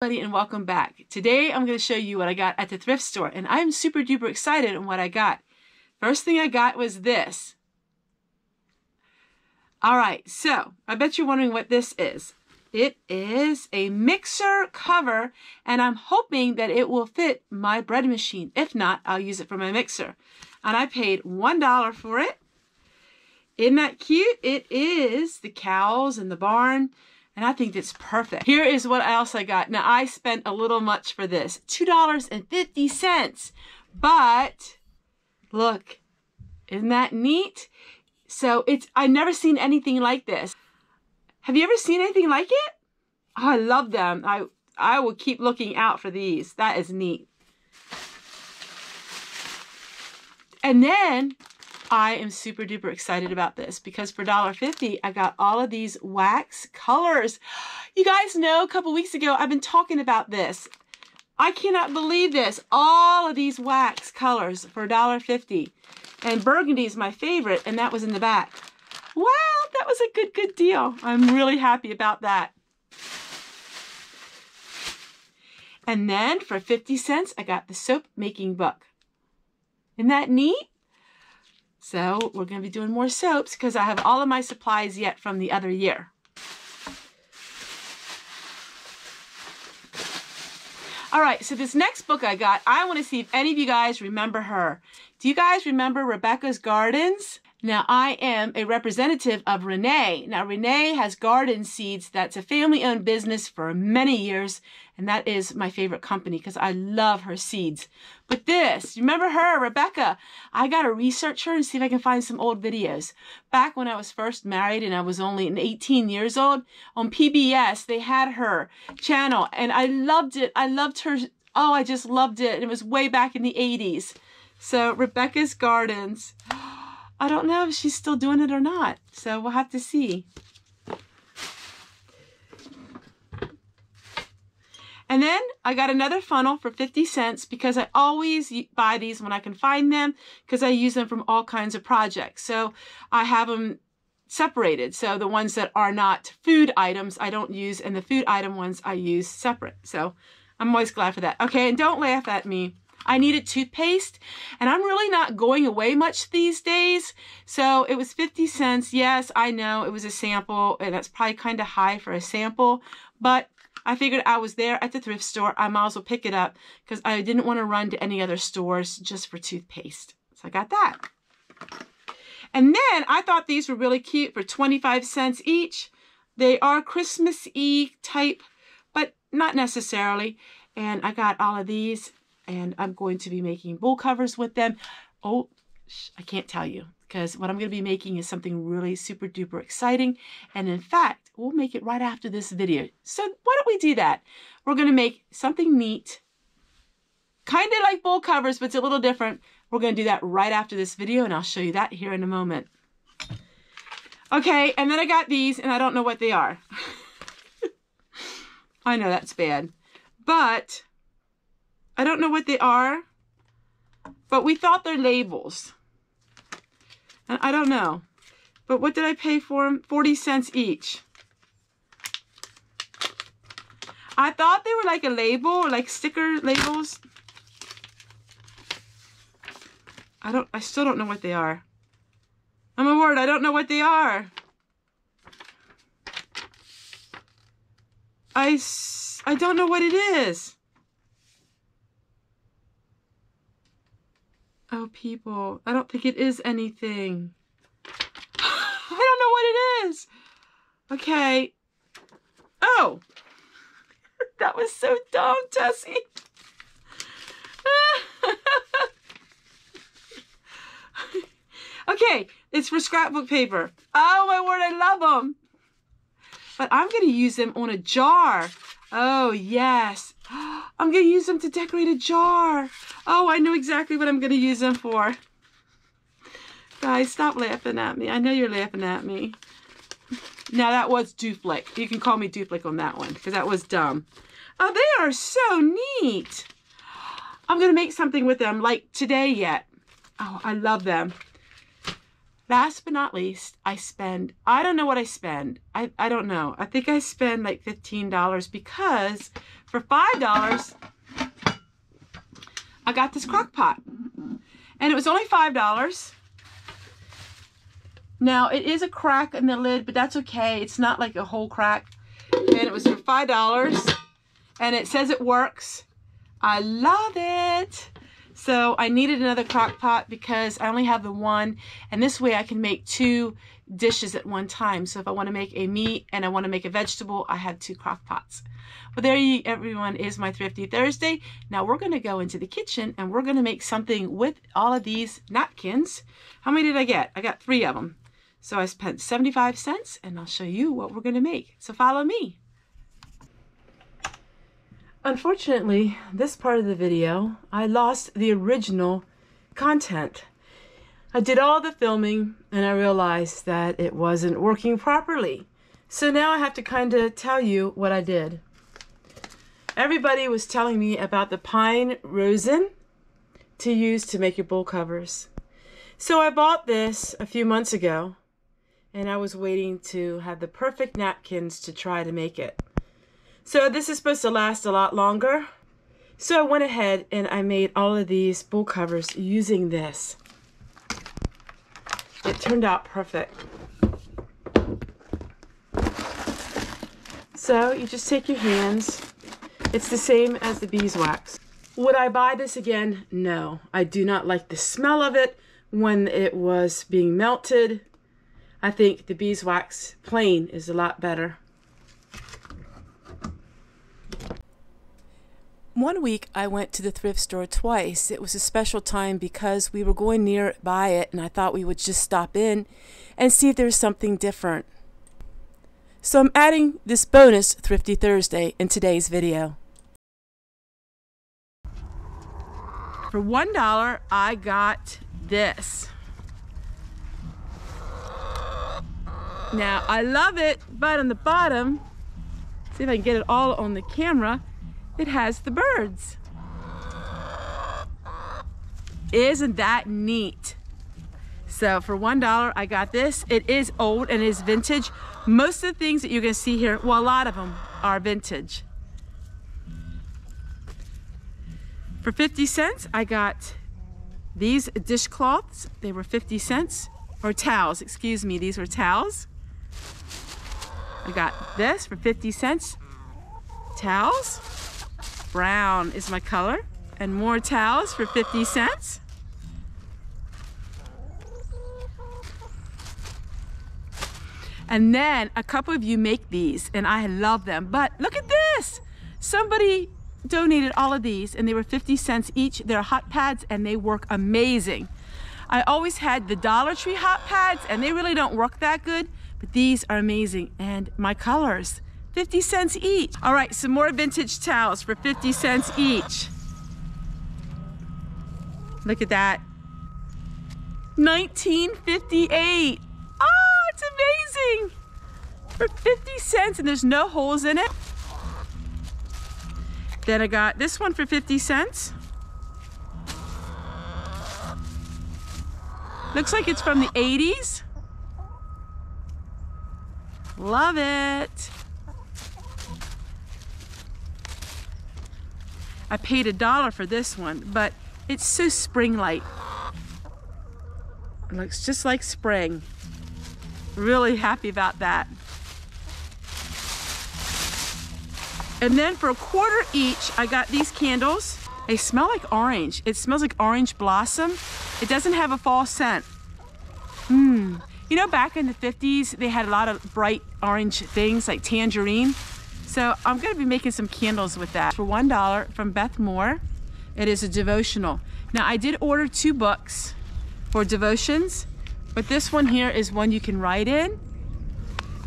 everybody and welcome back. Today I'm going to show you what I got at the thrift store and I'm super duper excited on what I got. First thing I got was this. Alright, so I bet you're wondering what this is. It is a mixer cover and I'm hoping that it will fit my bread machine. If not, I'll use it for my mixer. And I paid $1 for it. Isn't that cute? It is the cows and the barn and I think it's perfect. Here is what else I got. Now, I spent a little much for this. $2.50. But, look, isn't that neat? So, it's, I've never seen anything like this. Have you ever seen anything like it? Oh, I love them. I, I will keep looking out for these. That is neat. And then I am super duper excited about this because for $1.50, I got all of these wax colors. You guys know a couple weeks ago, I've been talking about this. I cannot believe this. All of these wax colors for $1.50. And burgundy is my favorite, and that was in the back. Wow, that was a good, good deal. I'm really happy about that. And then for 50 cents, I got the soap making book. Isn't that neat? So we're going to be doing more soaps because I have all of my supplies yet from the other year. All right, so this next book I got, I want to see if any of you guys remember her. Do you guys remember Rebecca's Gardens? Now, I am a representative of Renee. Now, Renee has garden seeds. That's a family owned business for many years. And that is my favorite company because I love her seeds. But this, you remember her, Rebecca? I got to research her and see if I can find some old videos. Back when I was first married and I was only 18 years old, on PBS, they had her channel and I loved it. I loved her. Oh, I just loved it. And it was way back in the 80s. So, Rebecca's Gardens. I don't know if she's still doing it or not. So we'll have to see. And then I got another funnel for 50 cents because I always buy these when I can find them because I use them from all kinds of projects. So I have them separated. So the ones that are not food items I don't use and the food item ones I use separate. So I'm always glad for that. Okay, and don't laugh at me. I needed toothpaste and I'm really not going away much these days. So it was 50 cents. Yes, I know it was a sample and that's probably kind of high for a sample, but I figured I was there at the thrift store. I might as well pick it up because I didn't want to run to any other stores just for toothpaste. So I got that. And then I thought these were really cute for 25 cents each. They are Christmas-y type, but not necessarily. And I got all of these and I'm going to be making bowl covers with them. Oh, I can't tell you because what I'm going to be making is something really super duper exciting. And in fact, we'll make it right after this video. So why don't we do that? We're going to make something neat, kind of like bowl covers, but it's a little different. We're going to do that right after this video and I'll show you that here in a moment. Okay, and then I got these and I don't know what they are. I know that's bad. But I don't know what they are, but we thought they're labels. And I don't know. But what did I pay for them? 40 cents each. I thought they were like a label, like sticker labels. I don't, I still don't know what they are. I'm a word, I don't know what they are. I, I don't know what it is. Oh, people. I don't think it is anything. I don't know what it is. Okay. Oh. That was so dumb, Tessie. okay, it's for scrapbook paper. Oh, my word, I love them. But I'm going to use them on a jar. Oh, yes. I'm going to use them to decorate a jar. Oh, I know exactly what I'm going to use them for. Guys, stop laughing at me. I know you're laughing at me. Now, that was Dooflick. You can call me Dooflick on that one because that was dumb. Oh, they are so neat. I'm going to make something with them like today yet. Oh, I love them. last but not least, I spend, I don't know what I spend. I, I don't know. I think I spend like $15 because for $5, I got this crock pot. And it was only $5. Now, it is a crack in the lid, but that's okay. It's not like a whole crack. And it was for $5. And it says it works. I love it. So I needed another crock pot because I only have the one. And this way I can make two dishes at one time. So if I want to make a meat and I want to make a vegetable, I have two crock pots. Well, there you, everyone is my Thrifty Thursday. Now we're going to go into the kitchen and we're going to make something with all of these napkins. How many did I get? I got three of them. So I spent 75 cents and I'll show you what we're going to make. So follow me. Unfortunately, this part of the video, I lost the original content. I did all the filming and I realized that it wasn't working properly. So now I have to kind of tell you what I did. Everybody was telling me about the pine rosin to use to make your bowl covers. So I bought this a few months ago and I was waiting to have the perfect napkins to try to make it. So this is supposed to last a lot longer. So I went ahead and I made all of these bowl covers using this. It turned out perfect. So you just take your hands. It's the same as the beeswax. Would I buy this again? No. I do not like the smell of it when it was being melted. I think the beeswax plain is a lot better. One week I went to the thrift store twice. It was a special time because we were going nearby it and I thought we would just stop in and see if there's something different. So I'm adding this bonus Thrifty Thursday in today's video. For $1 I got this. Now I love it, but on the bottom, see if I can get it all on the camera, it has the birds. Isn't that neat? So for $1, I got this. It is old and is vintage. Most of the things that you're gonna see here, well, a lot of them are vintage. For 50 cents, I got these dishcloths. They were 50 cents, or towels, excuse me, these were towels. I got this for 50 cents. Towels. Brown is my color. And more towels for 50 cents. And then a couple of you make these and I love them. But look at this. Somebody donated all of these and they were 50 cents each. They're hot pads and they work amazing. I always had the Dollar Tree hot pads and they really don't work that good, but these are amazing. And my colors, 50 cents each. All right, some more vintage towels for 50 cents each. Look at that. 1958. Oh, it's amazing. For 50 cents and there's no holes in it. Then I got this one for 50 cents. Looks like it's from the 80s. Love it. I paid a dollar for this one, but it's so spring-like. It looks just like spring. Really happy about that. And then for a quarter each, I got these candles. They smell like orange. It smells like orange blossom. It doesn't have a fall scent. Mmm. You know, back in the 50s, they had a lot of bright orange things like tangerine. So I'm to be making some candles with that for $1 from Beth Moore. It is a devotional. Now I did order two books for devotions, but this one here is one you can write in.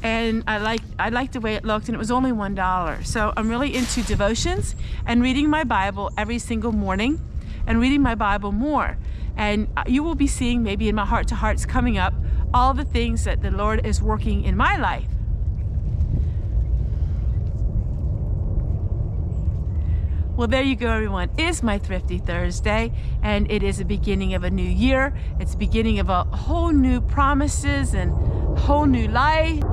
And I like I liked the way it looked and it was only $1. So I'm really into devotions and reading my Bible every single morning and reading my Bible more. And uh, you will be seeing maybe in my heart to hearts coming up all the things that the Lord is working in my life. Well, there you go, everyone. It is my Thrifty Thursday, and it is the beginning of a new year. It's the beginning of a whole new promises and whole new life.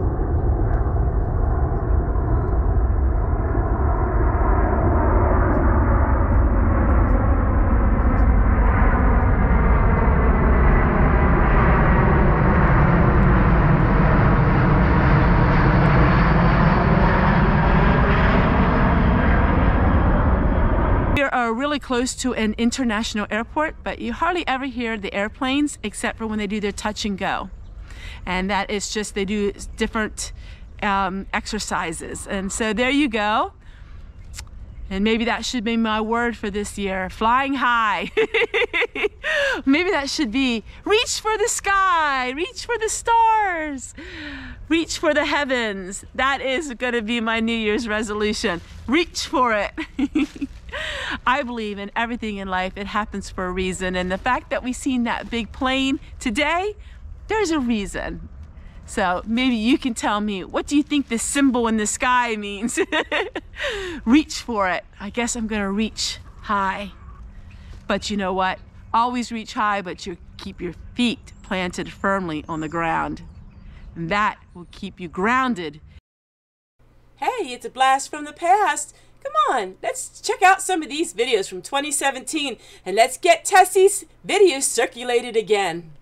are really close to an international airport, but you hardly ever hear the airplanes except for when they do their touch and go. And that is just, they do different um, exercises. And so there you go. And maybe that should be my word for this year flying high. maybe that should be reach for the sky, reach for the stars, reach for the heavens. That is going to be my New Year's resolution. Reach for it. I believe in everything in life, it happens for a reason. And the fact that we've seen that big plane today, there's a reason. So maybe you can tell me, what do you think this symbol in the sky means? reach for it. I guess I'm going to reach high. But you know what? Always reach high, but you keep your feet planted firmly on the ground. And that will keep you grounded. Hey, it's a blast from the past. Come on, let's check out some of these videos from 2017 and let's get Tessie's videos circulated again.